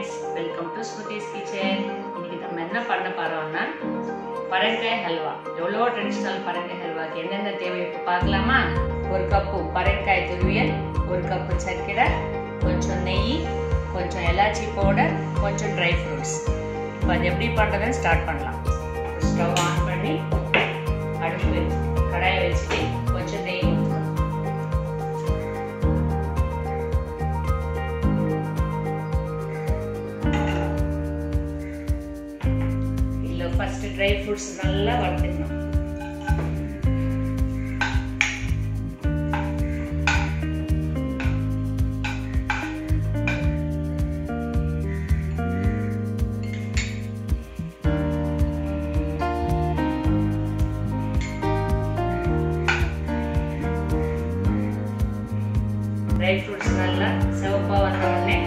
Friends welcome to Shruti's kitchen இன்னைக்கு நம்ம என்ன பண்ண போறோம்னா பரங்காய் ஹல்வா. எவ்வளோ ட்ரெடிஷ்னல் பரங்காய் ஹல்வாக்கு. என்னென்ன தேவை இப்போ பார்க்கலாமா? ஒரு கப்பு பரங்காய் துருவியல் ஒரு கப்பு சர்க்கரை கொஞ்சம் நெய் கொஞ்சம் எலாச்சி பவுடர் கொஞ்சம் ட்ரை ஃப்ரூட்ஸ் இப்போ அது எப்படி பண்ணுறதுன்னு ஸ்டார்ட் பண்ணலாம். ஸ்டவ் ஆன் பண்ணி அடுப்பு கடாயை வச்சுட்டு இதில் ஃபர்ஸ்ட் ட்ரை ஃப்ரூட்ஸ் நல்லா வளர்த்துக்கணும் ட்ரை ஃப்ரூட்ஸ் நல்லா சிவப்பாக வந்த உடனே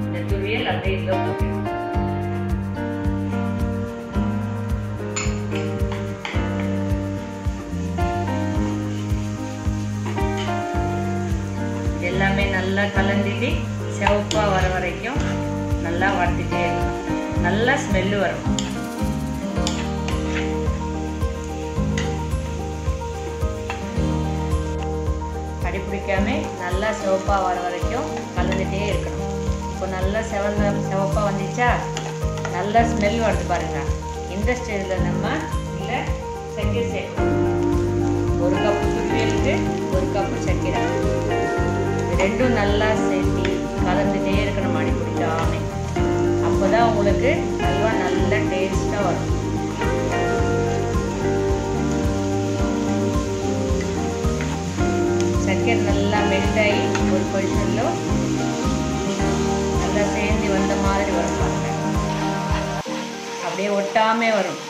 இந்த துருவியல் அப்படியே இதில் நல்லா கலந்துட்டு செவப்பாக வர வரைக்கும் நல்லா வறுத்துட்டே இருக்கணும். நல்லா ஸ்மெல்லு வரும். அடி பிடிக்காம நல்லா சிவப்பாக வர வரைக்கும் கலந்துட்டே இருக்கணும். இப்போ நல்லா செவந்த செவப்பாக வந்துச்சா? நல்லா ஸ்மெல் வருது பாருங்க. இந்த ஸ்டேஜில் நம்ம இல்லை சக்கரை சேர்க்கணும். ஒரு கப்பு துருவியலுக்கு ஒரு கப்பு சக்கரை. ரெண்டும் நல்லா சேர்த்தி கலந்துட்டே இருக்கணும் அடி அப்போ அப்போதான் உங்களுக்கு அல்வா நல்ல டேஸ்ட்டாக வரும். சர்க்கரை நல்லா மெல்ட் ஆகி ஒரு பொசிஷனில் நல்லா சேர்ந்து வந்த மாதிரி வரும் பாருங்க. அப்படியே ஒட்டாமே வரும்.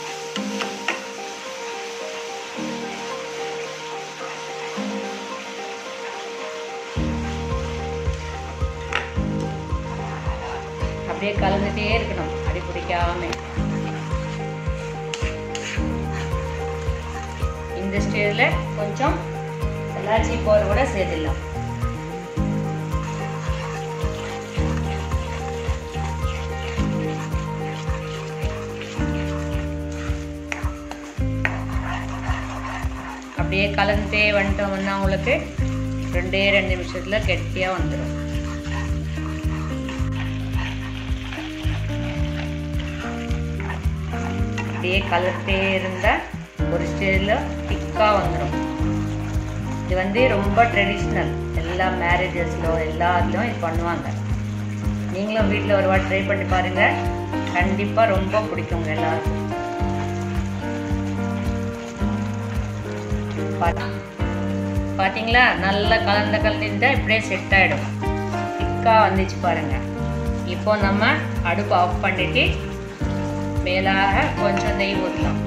அப்படியே கலந்துட்டே இருக்கணும். அடி பிடிக்காம. இந்த ஸ்டேஜில் கொஞ்சம் எலாச்சி பவுடர் கூட சேர்த்துடலாம். அப்படியே கலந்துட்டே வந்துட்டோம்னா உங்களுக்கு ரெண்டே ரெண்டு நிமிஷத்தில் கெட்டியாக வந்துடும் அப்படியே கலர்ட்டே இருந்தால் ஒரு ஸ்டேஜில் திக்காக வந்துடும் இது வந்து ரொம்ப ட்ரெடிஷ்னல் எல்லா மேரேஜஸ்லோ எல்லாத்துலேயும் இது பண்ணுவாங்க. நீங்களும் வீட்டில் ஒரு வாட்டி ட்ரை பண்ணி பாருங்கள் கண்டிப்பாக ரொம்ப பிடிக்குங்க எல்லாருக்கும். பார்த்தீங்களா நல்லா கலந்த கலந்துட்டா இப்படியே செட் ஆகிடும் திக்காக வந்துச்சு பாருங்கள் இப்போ நம்ம அடுப்பு ஆஃப் பண்ணிவிட்டு மேலாக கொஞ்சம் நெய் ஊற்றலாம்.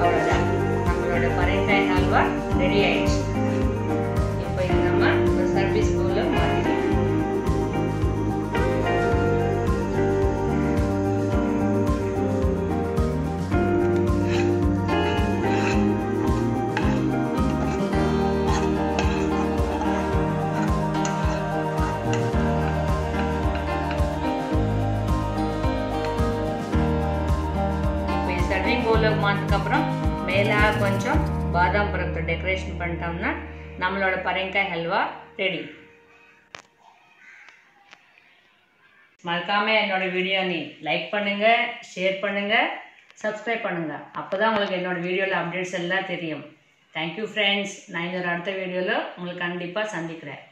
அவ்வளோதான் நம்மளோட ரெடி ஆயிடுச்சு. இப்போ இது மேலே கொஞ்சம் பாதாம் பருப்பு டெக்கரேஷன் பண்ணிட்டோம்னா நம்மளோட பரங்காய் ஹல்வா ரெடி மறக்காம என்னோட வீடியோ நீ லைக் பண்ணுங்க ஷேர் பண்ணுங்க சப்ஸ்கிரைப் பண்ணுங்க. அப்பதான் உங்களுக்கு என்னோட வீடியோவில் அப்டேட்ஸ் எல்லாம் தெரியும். தேங்க்யூ ஃப்ரெண்ட்ஸ் நான் இன்னொரு அடுத்த வீடியோவில் உங்களுக்கு கண்டிப்பாக சந்திக்கிறேன்.